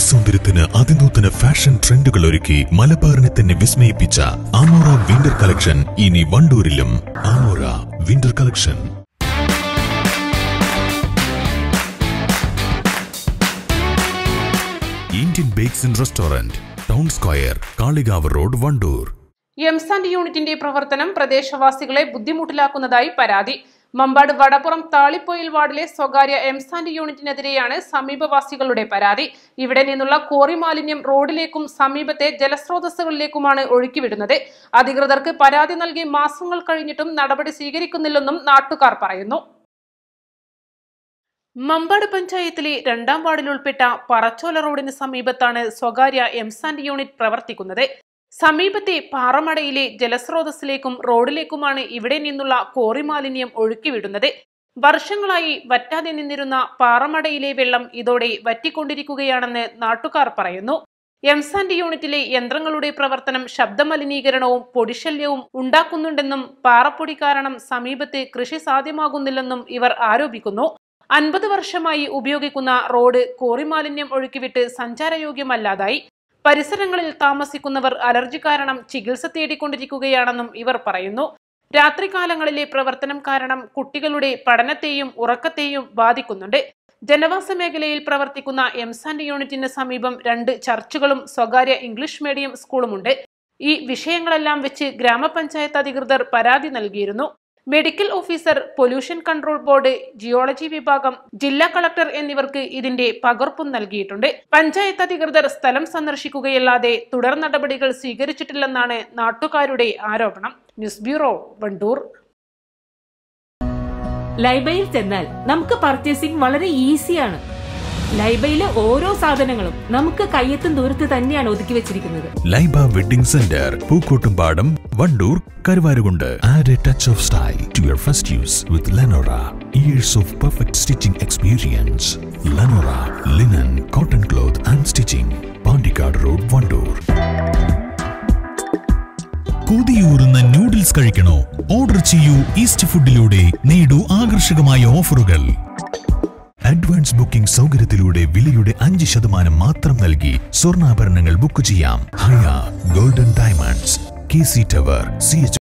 സൗന്ദര്യത്തിന് അതിനൂതന ഫാഷൻ ട്രെൻഡുകൾ ഒരുക്കി മലബാറിനെ തന്നെ വിസ്മയിപ്പിച്ച ആമോറ വിന്റർ കളക്ഷൻ ഇനി വണ്ടൂരിലും. Amora winter collection Indian bakes and restaurant town square Kalikavu road Wandoor M sand യൂണിറ്റിന്റെ പ്രവർത്തനം പ്രദേശവാസികളെ ബുദ്ധിമുട്ടിലാക്കുന്നതായി പരാതി. മമ്പാട് വടപ്പുറം താളിപ്പൊയിൽ വാർഡിലെ സ്വകാര്യ എംസാൻഡ് യൂണിറ്റിനെതിരെയാണ് സമീപവാസികളുടെ പരാതി. ഇവിടെ നിന്നുള്ള കോറി മാലിന്യം റോഡിലേക്കും സമീപത്തെ ജലസ്രോതസ്സുകളിലേക്കുമാണ് ഒഴുക്കിവിടുന്നത്. അധികൃതർക്ക് പരാതി നൽകി മാസങ്ങൾ കഴിഞ്ഞിട്ടും നടപടി സ്വീകരിക്കുന്നില്ലെന്നും നാട്ടുകാർ പറയുന്നു. മമ്പാട് പഞ്ചായത്തിലെ രണ്ടാം വാർഡിൽ ഉൾപ്പെട്ട പറച്ചോല റോഡിന് സമീപത്താണ് സ്വകാര്യ എംസാൻഡ് യൂണിറ്റ് പ്രവർത്തിക്കുന്നത്. സമീപത്തെ പാറമടയിലെ ജലസ്രോതസ്സിലേക്കും റോഡിലേക്കുമാണ് ഇവിടെ നിന്നുള്ള കോറി മാലിന്യം ഒഴുക്കിവിടുന്നത്. വർഷങ്ങളായി വറ്റാതെ നിന്നിരുന്ന പാറമടയിലെ വെള്ളം ഇതോടെ വറ്റിക്കൊണ്ടിരിക്കുകയാണെന്ന് നാട്ടുകാർ പറയുന്നു. എംസാൻഡ് യൂണിറ്റിലെ യന്ത്രങ്ങളുടെ പ്രവർത്തനം ശബ്ദമലിനീകരണവും പൊടിശല്യവും ഉണ്ടാക്കുന്നുണ്ടെന്നും പാറപ്പൊടി കാരണം സമീപത്ത് കൃഷി സാധ്യമാകുന്നില്ലെന്നും ഇവർ ആരോപിക്കുന്നു. അൻപത് വർഷമായി ഉപയോഗിക്കുന്ന റോഡ് കോറി മാലിന്യം ഒഴുക്കിവിട്ട് സഞ്ചാരയോഗ്യമല്ലാതായി. പരിസരങ്ങളിൽ താമസിക്കുന്നവർ അലർജി കാരണം ചികിത്സ തേടിക്കൊണ്ടിരിക്കുകയാണെന്നും ഇവർ പറയുന്നു. രാത്രികാലങ്ങളിലെ പ്രവർത്തനം കാരണം കുട്ടികളുടെ പഠനത്തെയും ഉറക്കത്തെയും ബാധിക്കുന്നുണ്ട്. ജനവാസ മേഖലയിൽ പ്രവർത്തിക്കുന്ന എംസാൻഡ് യൂണിറ്റിന് സമീപം രണ്ട് ചർച്ചുകളും സ്വകാര്യ ഇംഗ്ലീഷ് മീഡിയം സ്കൂളുമുണ്ട്. ഈ വിഷയങ്ങളെല്ലാം വെച്ച് ഗ്രാമപഞ്ചായത്ത് അധികൃതർ പരാതി നൽകിയിരുന്നു. Medical officer pollution control board geology വിഭാഗം ജില്ലാ കളക്ടർ എന്നിവർക്ക് ഇതിന്റെ പകർപ്പും നൽകിയിട്ടുണ്ട്. പഞ്ചായത്ത് അധികൃതർ സ്ഥലം സന്ദർശിക്കുകയല്ലാതെ തുടർ നടപടികൾ സ്വീകരിച്ചിട്ടില്ലെന്നാണ് നാട്ടുകാരുടെ ആരോപണം. News bureau Wandoor. ലൈബയിൽ ചെന്നാൽ നമുക്ക് പർച്ചേസിംഗ് വളരെ ഈസിയാണ്. ലൈബയിലെ ഓരോ സാധനങ്ങളും നമുക്ക് കയ്യെത്തും ദൂരത്ത് തന്നെയാണ് ഒതുക്കി വെച്ചിരിക്കുന്നത്. Laiba wedding centre Pookkottumpadam Wandoor Karuvarakundu. Add a touch of style to your first use with Lenora years of perfect stitching experience Lenora linen cotton cloth and stitching Pandikkad road Wandoor കൊതിയൂറുന്ന noodles കഴിക്കണോ? Order ചെയ്യൂ east ഫുഡിലൂടെ നേടൂ ആകർഷകമായ ഓഫറുകൾ advance booking സൗകര്യത്തിലൂടെ വിലയുടെ അഞ്ച് ശതമാനം മാത്രം നൽകി സ്വർണാഭരണങ്ങൾ ബുക്ക് ചെയ്യാം. Haya golden diamonds K C tower C H